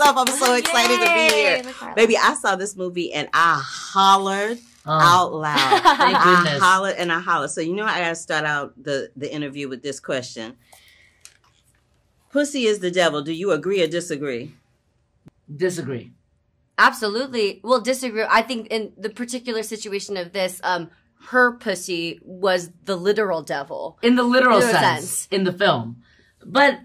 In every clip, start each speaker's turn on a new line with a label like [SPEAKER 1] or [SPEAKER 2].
[SPEAKER 1] myself. I'm so excited to be here. Baby, I saw this movie and I hollered
[SPEAKER 2] Oh,
[SPEAKER 1] out loud.
[SPEAKER 2] thank
[SPEAKER 1] I
[SPEAKER 2] goodness.
[SPEAKER 1] hollered and I hollered. So you know I gotta start out the, the interview with this question. Pussy is the devil. Do you agree or disagree?
[SPEAKER 2] Disagree.
[SPEAKER 3] Absolutely. Well, disagree. I think in the particular situation of this, um, her pussy was the literal devil.
[SPEAKER 2] In the literal
[SPEAKER 3] Literal
[SPEAKER 2] sense,
[SPEAKER 3] sense.
[SPEAKER 2] in the film. But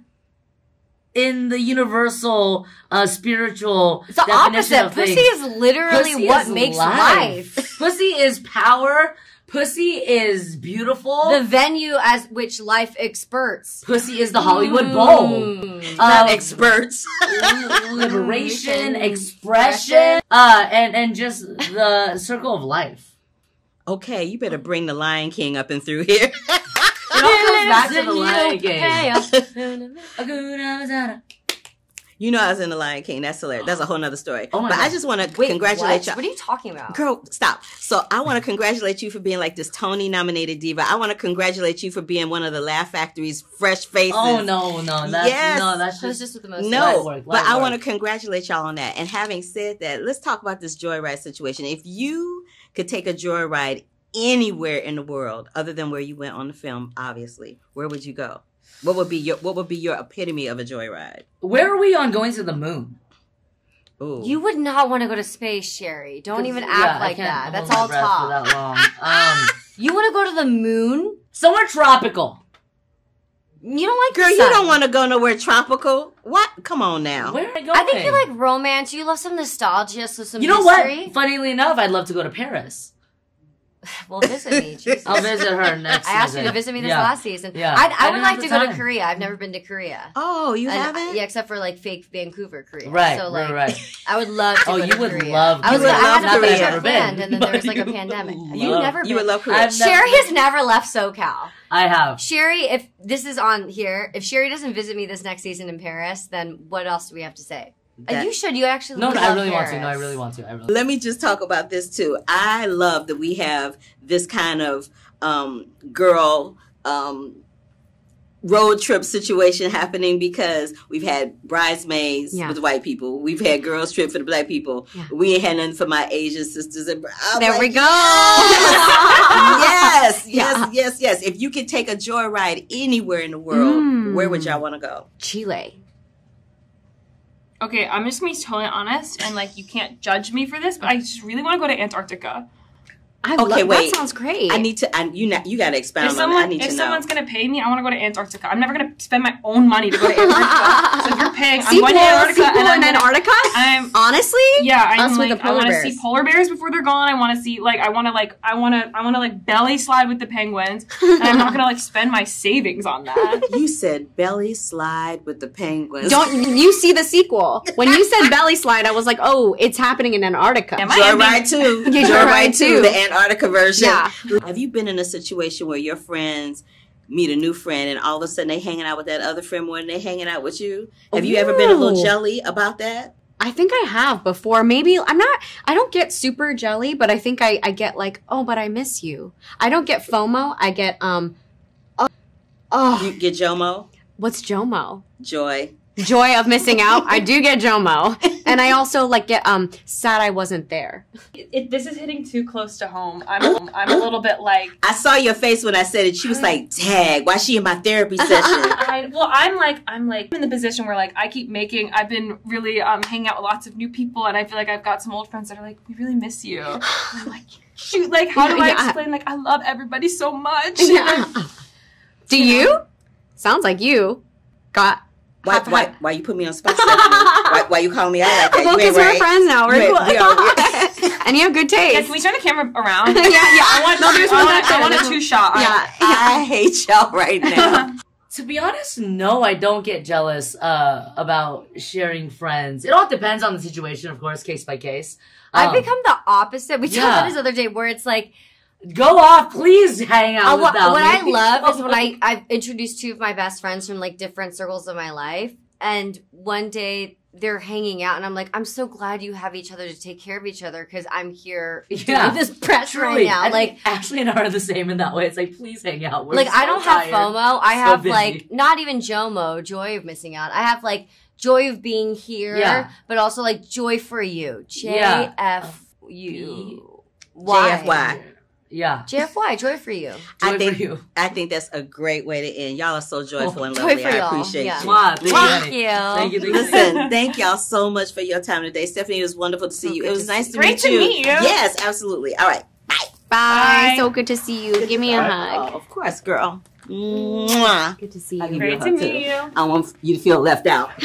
[SPEAKER 2] in the universal uh, spiritual
[SPEAKER 3] It's the opposite.
[SPEAKER 2] of
[SPEAKER 3] Pussy is literally
[SPEAKER 2] pussy
[SPEAKER 3] what
[SPEAKER 2] is
[SPEAKER 3] makes life.
[SPEAKER 2] pussy is power. Pussy is beautiful.
[SPEAKER 3] The venue as which life experts.
[SPEAKER 2] pussy is the Hollywood Bowl.
[SPEAKER 3] Mm.
[SPEAKER 1] Not
[SPEAKER 2] of
[SPEAKER 1] experts.
[SPEAKER 2] liberation, expression, uh, and and just the circle of life.
[SPEAKER 1] okay, you better bring the Lion King up and through here.
[SPEAKER 2] It all comes back to the Lion King.
[SPEAKER 3] Hey,
[SPEAKER 1] you know I was in the Lion King. That's hilarious. That's a whole nother story.
[SPEAKER 2] Oh my
[SPEAKER 1] but I just want to congratulate
[SPEAKER 3] what?
[SPEAKER 1] you.
[SPEAKER 3] What are you talking about?
[SPEAKER 1] Girl, stop. So I want to congratulate you for being like this Tony nominated diva. I want to congratulate you for being one of the Laugh Factory's fresh faces.
[SPEAKER 2] Oh no, no, that's
[SPEAKER 1] Yes.
[SPEAKER 2] no, that's
[SPEAKER 3] I was
[SPEAKER 2] just
[SPEAKER 3] just with the most.
[SPEAKER 1] No,
[SPEAKER 2] Light work,
[SPEAKER 1] but
[SPEAKER 2] light
[SPEAKER 1] I want to congratulate y'all on that. And having said that, let's talk about this joyride situation. If you could take a joyride anywhere in the world other than where you went on the film, obviously, where would you go? What would be your What would be your epitome of a joyride?
[SPEAKER 2] Where are we on going to the moon?
[SPEAKER 1] Ooh,
[SPEAKER 3] You would not want to go to space, Sherry. Don't even act
[SPEAKER 2] I
[SPEAKER 3] like that. That's all
[SPEAKER 2] breath
[SPEAKER 3] talk.
[SPEAKER 2] that long. Um,
[SPEAKER 3] You want to go to the moon?
[SPEAKER 2] somewhere tropical.
[SPEAKER 3] You don't like
[SPEAKER 1] girl,
[SPEAKER 3] the
[SPEAKER 1] you don't want to go nowhere tropical. What? Come on now.
[SPEAKER 2] Where am I going?
[SPEAKER 3] I think you like romance. You love some nostalgia, so some
[SPEAKER 2] You know
[SPEAKER 3] history.
[SPEAKER 2] what? Funnily enough, I'd love to go to Paris.
[SPEAKER 3] Well, visit me. Jesus.
[SPEAKER 2] I'll visit her next. Season.
[SPEAKER 3] I asked you to visit me this
[SPEAKER 2] Yeah.
[SPEAKER 3] last season.
[SPEAKER 2] Yeah.
[SPEAKER 3] I'd,
[SPEAKER 2] I
[SPEAKER 3] I would like to
[SPEAKER 2] the
[SPEAKER 3] go to. Korea. I've never been to Korea.
[SPEAKER 1] Oh, you
[SPEAKER 3] And-
[SPEAKER 1] haven't?
[SPEAKER 3] Yeah, except for like fake Vancouver, Korea.
[SPEAKER 2] Right,
[SPEAKER 3] So like,
[SPEAKER 2] right, right.
[SPEAKER 3] I would love to
[SPEAKER 2] Oh,
[SPEAKER 3] go
[SPEAKER 2] you
[SPEAKER 3] to
[SPEAKER 2] would
[SPEAKER 3] Korea.
[SPEAKER 2] love
[SPEAKER 3] I was
[SPEAKER 1] Korea.
[SPEAKER 3] gonna- I had
[SPEAKER 1] Not that
[SPEAKER 3] a
[SPEAKER 1] I've
[SPEAKER 3] trip planned,
[SPEAKER 2] been.
[SPEAKER 3] and then there was like a pandemic.
[SPEAKER 2] would
[SPEAKER 3] You've
[SPEAKER 2] love-
[SPEAKER 3] never
[SPEAKER 1] you would love Korea.
[SPEAKER 2] I've
[SPEAKER 3] Sherry
[SPEAKER 2] been.
[SPEAKER 3] has never left SoCal.
[SPEAKER 2] I have.
[SPEAKER 3] Sherry, if this is on here, if Sherry doesn't visit me this next season in Paris, then what else do we have to say? Uh,
[SPEAKER 1] That-
[SPEAKER 3] you should. You actually.
[SPEAKER 2] No, no, I
[SPEAKER 3] love
[SPEAKER 2] really want to. No, I really want to. I really.
[SPEAKER 1] Let me just talk about this too. I love that we have this kind of um, girl um, road trip situation happening because we've had bridesmaids
[SPEAKER 3] Yeah.
[SPEAKER 1] with white people, we've had girls trip for the black people.
[SPEAKER 3] Yeah.
[SPEAKER 1] We ain't had nothing for my Asian sisters. And I'm
[SPEAKER 3] There
[SPEAKER 1] like,
[SPEAKER 3] we go.
[SPEAKER 1] yes, yes,
[SPEAKER 3] Yeah.
[SPEAKER 1] yes, yes. If you could take a joyride anywhere in the world,
[SPEAKER 3] Mm.
[SPEAKER 1] where would y'all want to go?
[SPEAKER 3] Chile.
[SPEAKER 4] Okay, I'm just gonna be totally honest, and like you can't judge me for this, but I just really want to go to Antarctica.
[SPEAKER 3] I
[SPEAKER 1] Okay,
[SPEAKER 3] love,
[SPEAKER 1] wait.
[SPEAKER 3] That sounds great.
[SPEAKER 1] I need to. I, you not, you got to expound
[SPEAKER 4] If
[SPEAKER 1] on that. I need
[SPEAKER 4] if
[SPEAKER 1] to know.
[SPEAKER 4] someone's gonna pay me, I want to go to Antarctica. I'm never gonna spend my own money to go to Antarctica. So if I'm
[SPEAKER 3] See
[SPEAKER 4] going to
[SPEAKER 3] polar-
[SPEAKER 4] Antarctica,
[SPEAKER 3] see
[SPEAKER 4] and I'm
[SPEAKER 3] in
[SPEAKER 4] gonna-
[SPEAKER 3] Antarctica.
[SPEAKER 4] I'm
[SPEAKER 3] Honestly,
[SPEAKER 4] yeah, I'm
[SPEAKER 3] Us with
[SPEAKER 4] like
[SPEAKER 3] the
[SPEAKER 4] I want to see polar bears before they're gone. I want to see like I want to like I want to I want to like belly slide with the penguins, and I'm not gonna like spend my savings on that.
[SPEAKER 1] You said belly slide with the penguins.
[SPEAKER 5] Don't you see the sequel? When you said belly slide, I was like, oh, it's happening in Antarctica.
[SPEAKER 4] Am I-
[SPEAKER 1] Joyride too.
[SPEAKER 5] Yeah,
[SPEAKER 1] Joyride
[SPEAKER 5] Joyride
[SPEAKER 1] too.
[SPEAKER 5] too.
[SPEAKER 1] The Antarctica version.
[SPEAKER 5] Yeah.
[SPEAKER 1] Have you been in a situation where your friends meet a new friend and all of a sudden they hanging out with that other friend more than they hanging out with you? Have you ever been a little jelly about that?
[SPEAKER 5] I think I have before. Maybe I'm not. I don't get super jelly, but I think I, I get like, oh, but I miss you. I don't get FOMO. I get um, oh, oh
[SPEAKER 1] You get Jomo,
[SPEAKER 5] what's JOMO?
[SPEAKER 1] joy.
[SPEAKER 5] Joy of missing out. I do get JOMO, and I also like get um sad I wasn't there.
[SPEAKER 4] It, this is hitting too close to home. I'm I'm a little bit like
[SPEAKER 1] I saw your face when I said it. She was like, "Tag, why she in my therapy session?"
[SPEAKER 4] I, well, I'm like, I'm like I'm in the position where like I keep making. I've been really um, hanging out with lots of new people, and I feel like I've got some old friends that are like, we really miss you. And I'm like, shoot, like how do I
[SPEAKER 5] Yeah.
[SPEAKER 4] explain? Like I love everybody so much.
[SPEAKER 5] Yeah. Do you? Sounds like you got.
[SPEAKER 1] Why,
[SPEAKER 5] have-
[SPEAKER 1] why, why you put me on spot? Why, why you calling me out like that?
[SPEAKER 5] Well, because we're
[SPEAKER 1] right.
[SPEAKER 5] friends now. We're
[SPEAKER 1] You
[SPEAKER 5] cool.
[SPEAKER 1] ain't- we are-
[SPEAKER 5] and you have good
[SPEAKER 4] Yeah,
[SPEAKER 5] taste.
[SPEAKER 4] can we turn the camera around?
[SPEAKER 5] yeah, yeah.
[SPEAKER 4] I want,
[SPEAKER 5] No, there's
[SPEAKER 4] I
[SPEAKER 5] one
[SPEAKER 4] want, I want a two shot.
[SPEAKER 5] Yeah.
[SPEAKER 1] I hate y'all right now.
[SPEAKER 2] To be honest, no, I don't get jealous uh, about sharing friends. It all depends on the situation, of course, case by case.
[SPEAKER 3] I've
[SPEAKER 2] Um,
[SPEAKER 3] become the opposite. We talked about this other day, where it's like
[SPEAKER 2] go off, please hang out
[SPEAKER 3] Uh, what, what I love is when I I've introduced two of my best friends from like different circles of my life, and one day they're hanging out, and I'm like, I'm so glad you have each other to take care of each other because I'm here
[SPEAKER 2] Yeah.
[SPEAKER 3] this pressure right now.
[SPEAKER 2] I
[SPEAKER 3] Like,
[SPEAKER 2] Ashley and I are the same in that way. It's like, please hang out. We're
[SPEAKER 3] like I don't have. FOMO. I
[SPEAKER 2] so
[SPEAKER 3] have
[SPEAKER 2] busy.
[SPEAKER 3] like not even JOMO, joy of missing out. I have like joy of being here,
[SPEAKER 2] Yeah.
[SPEAKER 3] but also like joy for you. J. F U
[SPEAKER 1] JFY.
[SPEAKER 2] Yeah.
[SPEAKER 3] JFY, joy for you.
[SPEAKER 1] I think
[SPEAKER 2] for you.
[SPEAKER 1] I think that's a great way to end. Y'all are so joyful and oh,
[SPEAKER 3] Joy
[SPEAKER 1] lovely.
[SPEAKER 3] for
[SPEAKER 1] I
[SPEAKER 3] y'all.
[SPEAKER 1] appreciate
[SPEAKER 3] Yeah.
[SPEAKER 1] you.
[SPEAKER 2] Mwah. Thank you.
[SPEAKER 3] Thank you.
[SPEAKER 2] Thank you. Thank you.
[SPEAKER 1] Listen, thank y'all so much for your time today. Stephanie, it was wonderful to see
[SPEAKER 3] Oh,
[SPEAKER 1] you. It was nice to
[SPEAKER 4] Great
[SPEAKER 1] meet
[SPEAKER 4] to
[SPEAKER 1] you.
[SPEAKER 4] meet you.
[SPEAKER 1] Yes, absolutely. All right.
[SPEAKER 5] Bye.
[SPEAKER 4] Bye.
[SPEAKER 5] So good to see you. Give me a hug.
[SPEAKER 1] Oh, of course, girl. Mm. Mwah.
[SPEAKER 5] Good to see you.
[SPEAKER 4] Great
[SPEAKER 1] you
[SPEAKER 4] to
[SPEAKER 1] hug, too.
[SPEAKER 4] meet you.
[SPEAKER 1] I want you to feel left out.